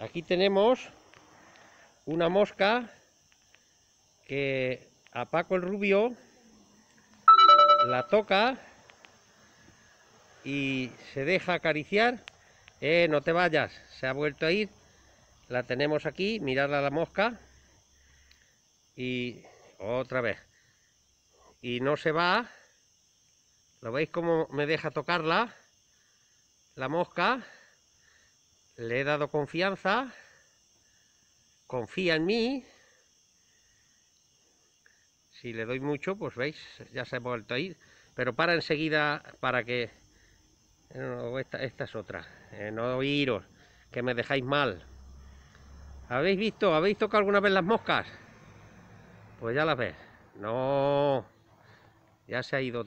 Aquí tenemos una mosca que a Paco el Rubio la toca y se deja acariciar. Eh, no te vayas, se ha vuelto a ir. La tenemos aquí, mirad a la mosca. Y otra vez. Y no se va. ¿Lo veis cómo me deja tocarla? La mosca. Le he dado confianza. Confía en mí. Si le doy mucho, pues veis, ya se ha vuelto a ir. Pero para enseguida para que... esta, esta, es otra. Eh, no oíros, que me dejáis mal. ¿Habéis visto? ¿Habéis tocado alguna vez las moscas? Pues ya las ves. No. Ya se ha ido otra